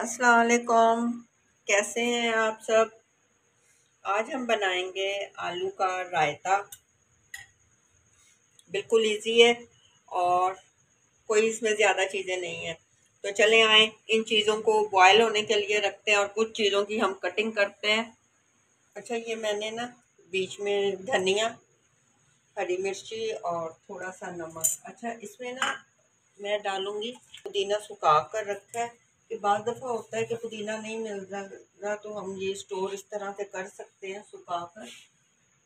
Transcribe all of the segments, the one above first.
अस्सलाम वालेकुम कैसे हैं आप सब? आज हम बनाएँगे आलू का रायता। बिल्कुल इजी है और कोई इसमें ज़्यादा चीज़ें नहीं है। तो चले आए, इन चीज़ों को बॉयल होने के लिए रखते हैं और कुछ चीज़ों की हम कटिंग करते हैं। अच्छा ये मैंने ना बीच में धनिया, हरी मिर्ची और थोड़ा सा नमक। अच्छा इसमें ना मैं डालूँगी, पुदीना सुखा कर रखा है। कि बाद दफ़ा होता है कि पुदीना नहीं मिल रहा तो हम ये स्टोर इस तरह से कर सकते हैं सुखा कर।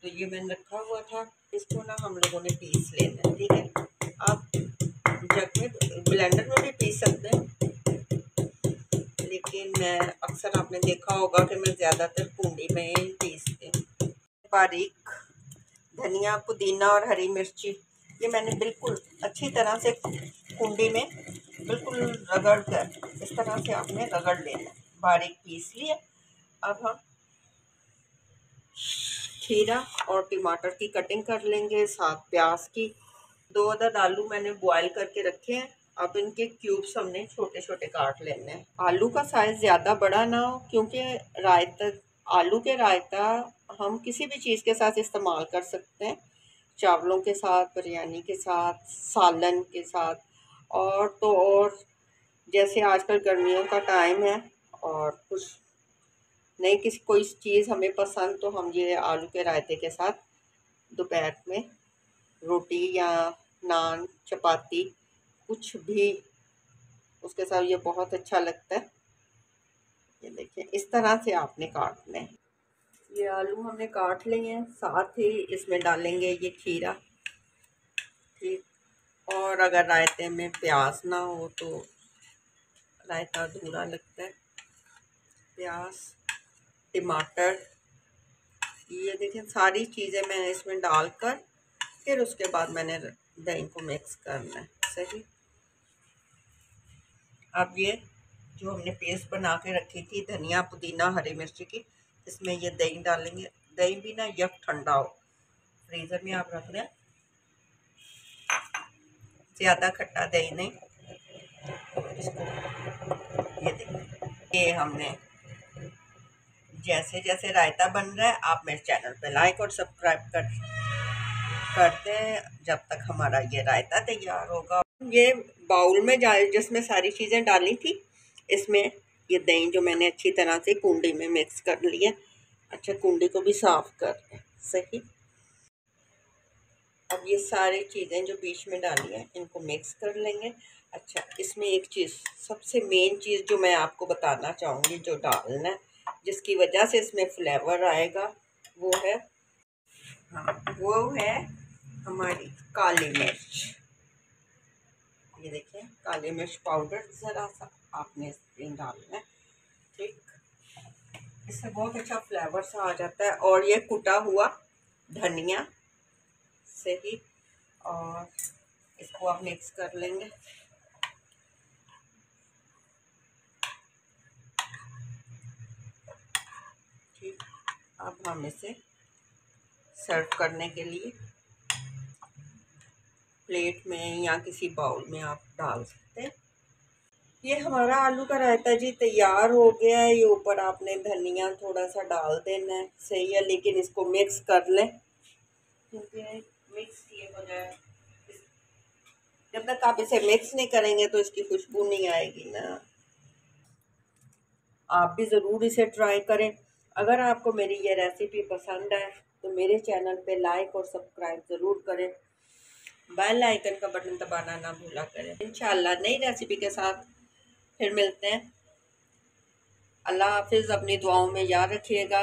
तो ये मैंने रखा हुआ था। इसको ना हम लोगों ने पीस लेना है, ठीक है? आप जग में ब्लेंडर में भी पीस सकते हैं। लेकिन मैं, अक्सर आपने देखा होगा कि मैं ज़्यादातर कुंडी में ही पीसती हूँ। बारीक धनिया, पुदीना और हरी मिर्ची, ये मैंने बिल्कुल अच्छी तरह से कुंडी में बिल्कुल रगड़ कर, इस तरह से आपने रगड़ लेना बारीक पीस लिए। अब हम खीरा और टमाटर की कटिंग कर लेंगे, साथ प्याज की। दो अदद आलू मैंने बॉयल करके रखे हैं। अब इनके क्यूब्स हमने छोटे छोटे काट लेने हैं। आलू का साइज़ ज़्यादा बड़ा ना हो, क्योंकि रायता, आलू के रायता हम किसी भी चीज़ के साथ इस्तेमाल कर सकते हैं। चावलों के साथ, बिरयानी के साथ, सालन के साथ और तो और जैसे आजकल गर्मियों का टाइम है और कुछ नहीं किसी, कोई चीज़ हमें पसंद तो हम ये आलू के रायते के साथ दोपहर में रोटी या नान, चपाती, कुछ भी उसके साथ ये बहुत अच्छा लगता है। ये देखिए, इस तरह से आपने काटना है ये आलू हमने काट लिए हैं, साथ ही इसमें डालेंगे ये खीरा। ठीक। और अगर रायते में प्याज ना हो तो रायता अधूरा लगता है। प्याज, टमाटर, ये देखें सारी चीज़ें मैंने इसमें डालकर फिर उसके बाद मैंने दही को मिक्स करना है। सही? अब ये जो हमने पेस्ट बना के रखी थी, धनिया, पुदीना, हरी मिर्ची की, इसमें ये दही डालेंगे। दही भी ना यक ठंडा हो। फ्रीज़र में आप रख लें ज़्यादा खट्टा दही नहीं। इसको ये देखिए, ये हमने जैसे जैसे रायता बन रहा है, आप मेरे चैनल पे लाइक और सब्सक्राइब कर, करते हैं, जब तक हमारा ये रायता तैयार होगा। ये बाउल में जा जिसमें सारी चीज़ें डाली थी, इसमें ये दही जो मैंने अच्छी तरह से कुंडी में मिक्स कर लिया अच्छा कुंडी को भी साफ़ कर, सही। अब ये सारी चीज़ें जो बीच में डाली हैं, इनको मिक्स कर लेंगे। अच्छा इसमें एक चीज़, सबसे मेन चीज़ जो मैं आपको बताना चाहूँगी जो डालना है, जिसकी वजह से इसमें फ्लेवर आएगा, वो है हाँ वो है हमारी काली मिर्च। ये देखिए, काली मिर्च पाउडर ज़रा सा आपने इसमें डालना है, ठीक। इससे बहुत अच्छा फ्लेवर सा आ जाता है, और ये कुटा हुआ धनिया से ही और इसको आप मिक्स कर लेंगे। ठीक, अब हम इसे सर्व करने के लिए प्लेट में या किसी बाउल में आप डाल सकते हैं। ये हमारा आलू का रायता जी तैयार हो गया है। ये ऊपर आपने धनिया थोड़ा सा डाल देना है सही है, लेकिन इसको मिक्स कर लें। क्योंकि मिक्स किए बगैर। जब तक आप इसे मिक्स नहीं करेंगे तो इसकी खुशबू नहीं आएगी ना। आप भी ज़रूर इसे ट्राई करें। अगर आपको मेरी ये रेसिपी पसंद है तो मेरे चैनल पे लाइक और सब्सक्राइब ज़रूर करें। बेल आइकन का बटन दबाना ना भूला करें। इंशाल्लाह नई रेसिपी के साथ फिर मिलते हैं। अल्लाह हाफिज़, अपनी दुआओं में याद रखिएगा।